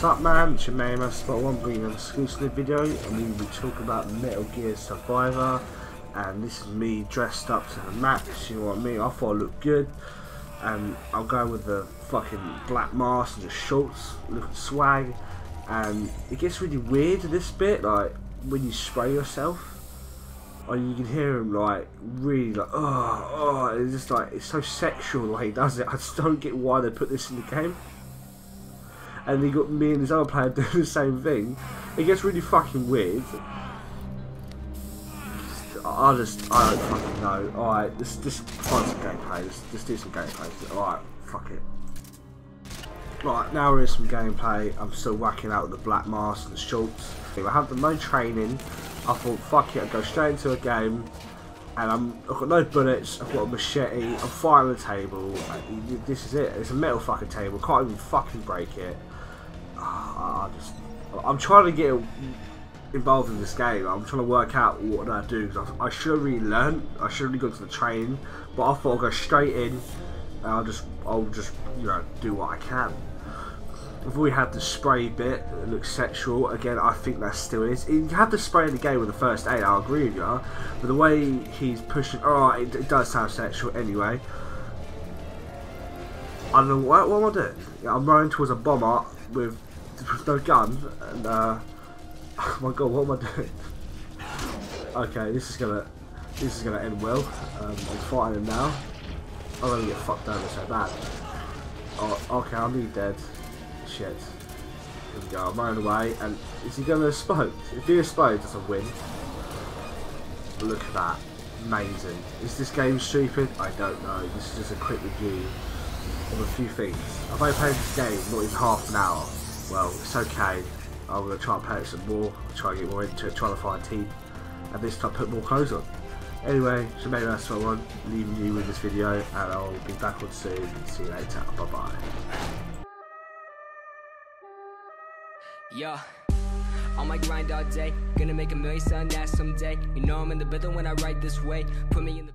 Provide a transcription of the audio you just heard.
What's up man, it's your name Spot One bringing an exclusive video and we will be talking about Metal Gear Survivor. And this is me dressed up to the max, you know what I mean, I thought I looked good. And I'll go with the fucking black mask and the shorts, looking swag. And it gets really weird in this bit, like when you spray yourself. And you can hear him like really like oh oh it's just like it's so sexual the way he does it. I just don't get why they put this in the game and he got me and his other player doing the same thing. It gets really fucking weird. I just, I don't fucking know. Alright, let's just find some gameplay. Let's just do some gameplay. Alright, fuck it. Right, now we're in some gameplay. I'm still whacking out with the black mask and the shorts. I have the no training. I thought, fuck it, I'd go straight into a game. And I'm, I've got no bullets, I've got a machete, I'm firing the table. This is it. It's a metal fucking table. Can't even fucking break it. Ah, I just, I'm trying to get involved in this game. I'm trying to work out what I do because I, should have really learned. I should have really gone to the training, but I thought I'll go straight in and I'll just, I'll just, you know, do what I can. If we had the spray bit that looks sexual, again, I think that still is. You have the spray in the game with the first aid, I agree with you, but the way he's pushing, alright, it, it does sound sexual anyway. I don't know, what, what am I doing? I'm running towards a bomber with with no gun, and uh, oh my god, what am I doing? okay, this is gonna, this is gonna end well. Um, I'm fighting him now. I'm gonna get fucked over so bad. Oh, okay, I'm nearly dead. Shit. Here we go, I'm running away, and is he gonna explode? If he explodes, that's a win. Look at that. Amazing. Is this game stupid? I don't know. This is just a quick review of a few things. I've only played this game not even half an hour well, it's okay. I'm going to try and play it some more, try and get more into it, try to find a team, and this time put more clothes on. Anyway, so maybe that's what I want, leaving you with this video, and I'll be back on soon. See you later, bye bye. Yeah. On my grind all day, gonna make a million sound that someday. You know I'm in the building when I write this way. Put me in the